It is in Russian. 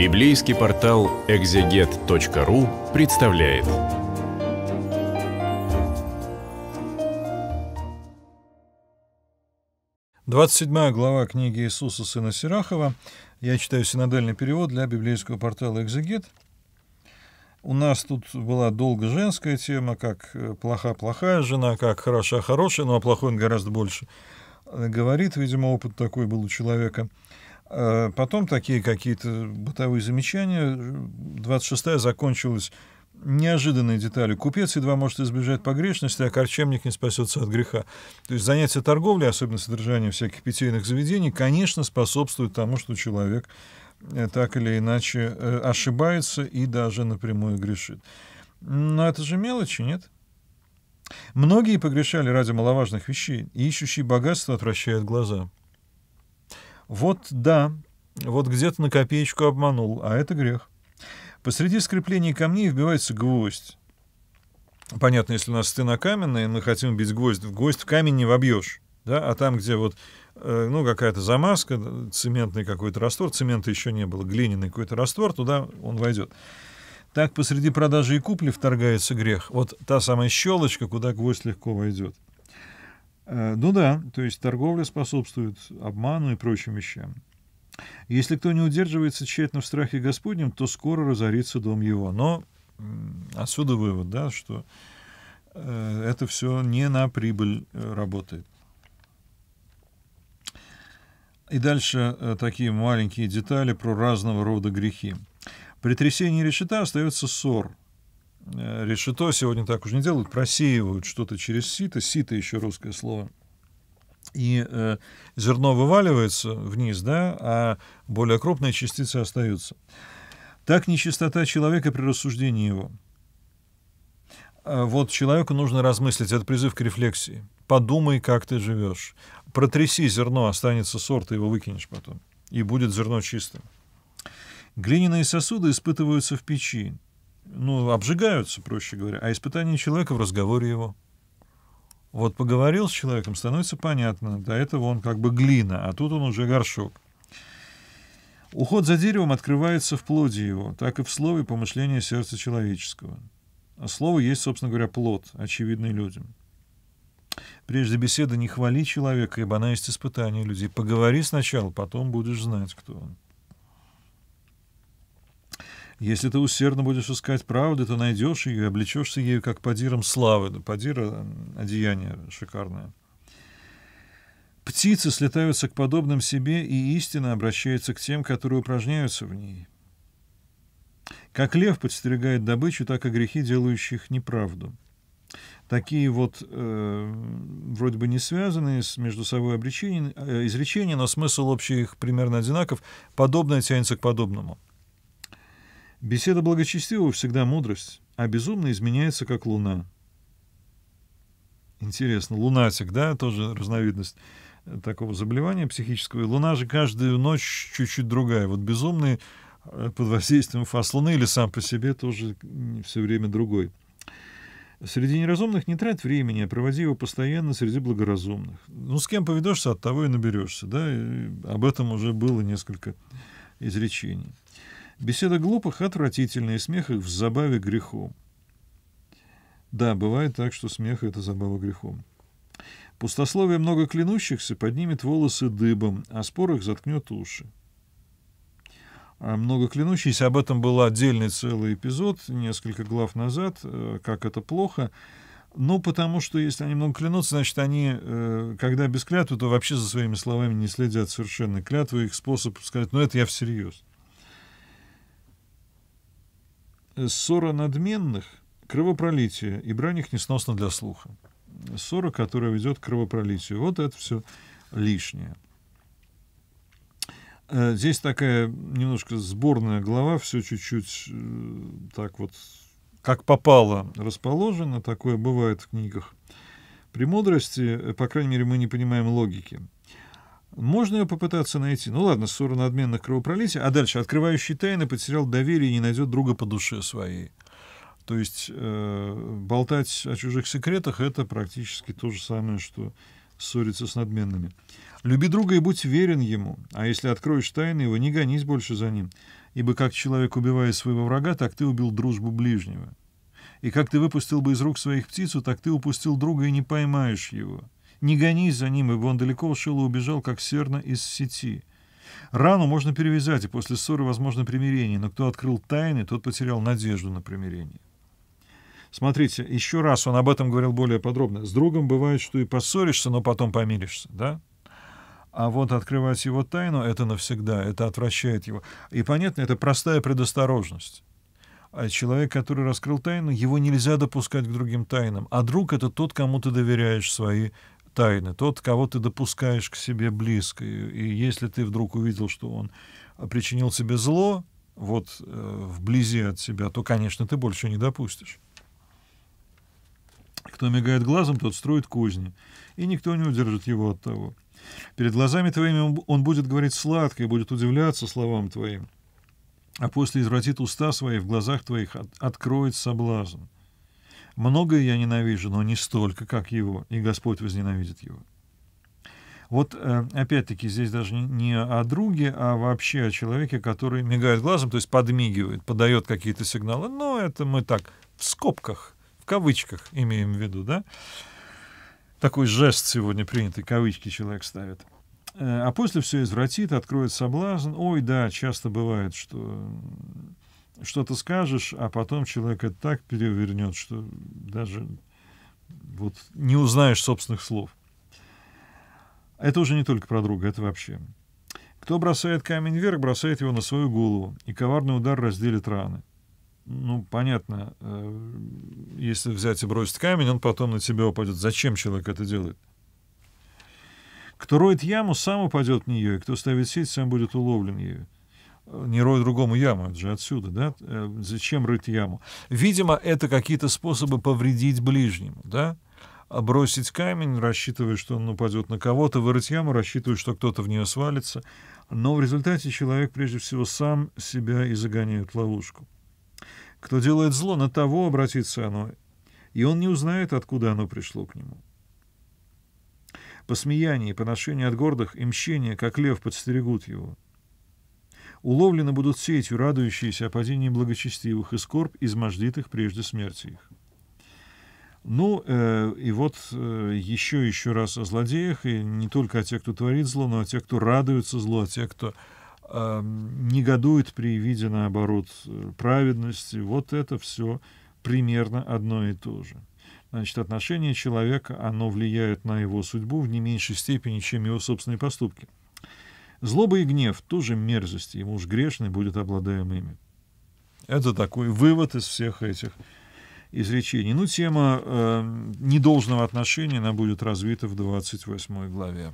Библейский портал экзегет.ру представляет. Двадцать седьмая глава книги Иисуса сына Сирахова. Я читаю синодальный перевод для библейского портала «Экзегет». У нас тут была долго женская тема, как э, плоха-плохая жена, как хороша-хорошая, ну а плохой он гораздо больше э, говорит, видимо, опыт такой был у человека. Э, потом такие какие-то бытовые замечания. 26-я закончилась неожиданной деталью. Купец едва может избежать погрешности, а корчемник не спасется от греха. То есть занятие торговлей, особенно содержание всяких питейных заведений, конечно, способствует тому, что человек э, так или иначе э, ошибается и даже напрямую грешит. Но это же мелочи, нет? Многие погрешали ради маловажных вещей, и ищущий богатство отвращает глаза. Вот да, вот где-то на копеечку обманул, а это грех. Посреди скреплений камней вбивается гвоздь. Понятно, если у нас стена каменная, мы хотим бить гвоздь, в гвоздь в камень не вобьешь. Да? А там, где вот э, ну, какая-то замазка, цементный какой-то раствор, цемента еще не было, глиняный какой-то раствор, туда он войдет. Так посреди продажи и купли вторгается грех. Вот та самая щелочка, куда гвоздь легко войдет. Э, ну да, то есть торговля способствует обману и прочим вещам. Если кто не удерживается тщательно в страхе Господнем, то скоро разорится дом его. Но отсюда вывод, да, что э, это все не на прибыль э, работает. И дальше такие маленькие детали про разного рода грехи. При трясении решета остается ссор. Э, решето сегодня так уже не делают, просеивают что-то через сито, сито еще русское слово, и э, зерно вываливается вниз, да, а более крупные частицы остаются. Так нечистота человека при рассуждении его. А вот человеку нужно размыслить, это призыв к рефлексии. Подумай, как ты живешь. Протряси зерно, останется сорт, ты его выкинешь потом. И будет зерно чистым. Глиняные сосуды испытываются в печи ну, обжигаются, проще говоря, а испытание человека в разговоре его. Вот поговорил с человеком, становится понятно, до этого он как бы глина, а тут он уже горшок. Уход за деревом открывается в плоде его, так и в слове помышления сердца человеческого. А слово есть, собственно говоря, плод, очевидный людям. Прежде беседы не хвали человека, ибо она есть испытание людей. Поговори сначала, потом будешь знать, кто он. Если ты усердно будешь искать правды, то найдешь ее и облечешься ею, как подиром славы. Подира — одеяние шикарное. Птицы слетаются к подобным себе, и истина обращается к тем, которые упражняются в ней. Как лев подстерегает добычу, так и грехи, делающих неправду. Такие вот э, вроде бы не связанные с между собой обречения, э, изречения, но смысл общий их примерно одинаков, подобное тянется к подобному — Беседа благочестивого всегда мудрость, а безумно изменяется, как луна. Интересно, лунатик, да, тоже разновидность э, такого заболевания психического. И луна же каждую ночь чуть-чуть другая. Вот безумный э, под воздействием фаз луны или сам по себе тоже все время другой. Среди неразумных не трать времени, а проводи его постоянно среди благоразумных. Ну, с кем поведешься, от того и наберешься, да, и об этом уже было несколько изречений. Беседа глупых отвратительная, и смех их в забаве грехом. Да, бывает так, что смех — это забава грехом. Пустословие много клянущихся поднимет волосы дыбом, а спор их заткнет уши. А много клянущихся, об этом был отдельный целый эпизод, несколько глав назад, э, как это плохо. Ну, потому что если они много клянутся, значит, они, э, когда без клятвы, то вообще за своими словами не следят совершенно. Клятва их способ сказать, ну, это я всерьез. Ссора надменных — кровопролитие, и брань их несносно для слуха. Ссора, которая ведет к кровопролитию. Вот это все лишнее. Э, здесь такая немножко сборная глава, все чуть-чуть э, так вот, как попало, расположено. Такое бывает в книгах. При мудрости, э, по крайней мере, мы не понимаем логики. Можно ее попытаться найти. Ну ладно, ссора надменных кровопролития. А дальше, открывающий тайны потерял доверие и не найдет друга по душе своей. То есть э, болтать о чужих секретах — это практически то же самое, что ссориться с надменными. Люби друга и будь верен ему, а если откроешь тайны его, не гонись больше за ним. Ибо как человек убивает своего врага, так ты убил дружбу ближнего. И как ты выпустил бы из рук своих птицу, так ты упустил друга и не поймаешь его. Не гонись за ним, ибо он далеко ушел и убежал, как серна из сети. Рану можно перевязать, и после ссоры возможно примирение, но кто открыл тайны, тот потерял надежду на примирение. Смотрите, еще раз он об этом говорил более подробно. С другом бывает, что и поссоришься, но потом помиришься, да? А вот открывать его тайну — это навсегда, это отвращает его. И понятно, это простая предосторожность. А человек, который раскрыл тайну, его нельзя допускать к другим тайнам. А друг — это тот, кому ты доверяешь свои тайны, тот, кого ты допускаешь к себе близко. И, и если ты вдруг увидел, что он причинил себе зло, вот э, вблизи от себя, то, конечно, ты больше не допустишь. Кто мигает глазом, тот строит козни, и никто не удержит его от того. Перед глазами твоими он будет говорить сладко и будет удивляться словам твоим, а после извратит уста свои, в глазах твоих от, откроет соблазн. Многое я ненавижу, но не столько, как его, и Господь возненавидит его. Вот э, опять-таки здесь даже не о друге, а вообще о человеке, который мигает глазом, то есть подмигивает, подает какие-то сигналы. Но это мы так в скобках, в кавычках имеем в виду, да? Такой жест сегодня принятый, кавычки человек ставит. Э, а после все извратит, откроет соблазн. Ой, да, часто бывает, что что-то скажешь, а потом человек это так перевернет, что даже вот не узнаешь собственных слов. Это уже не только про друга, это вообще. Кто бросает камень вверх, бросает его на свою голову, и коварный удар разделит раны. Ну, понятно, э, если взять и бросить камень, он потом на тебя упадет. Зачем человек это делает? Кто роет яму, сам упадет в нее, и кто ставит сеть, сам будет уловлен ею не рой другому яму, это же отсюда, да? Э, зачем рыть яму? Видимо, это какие-то способы повредить ближнему, да? А бросить камень, рассчитывая, что он упадет на кого-то, вырыть яму, рассчитывая, что кто-то в нее свалится. Но в результате человек прежде всего сам себя и загоняет в ловушку. Кто делает зло, на того обратится оно, и он не узнает, откуда оно пришло к нему. Посмеяние поношение от гордых и мщение, как лев, подстерегут его — уловлены будут сетью, радующиеся о падении благочестивых, и скорбь измождит их прежде смерти их. Ну, э, и вот э, еще еще раз о злодеях, и не только о тех, кто творит зло, но о тех, кто радуется злу, о тех, кто э, негодует при виде, наоборот, праведности. Вот это все примерно одно и то же. Значит, отношение человека, оно влияет на его судьбу в не меньшей степени, чем его собственные поступки. Злоба и гнев тоже мерзости, ему уж грешный будет обладаем ими. Это такой вывод из всех этих изречений. Ну, тема э, недолжного отношения, она будет развита в 28 главе.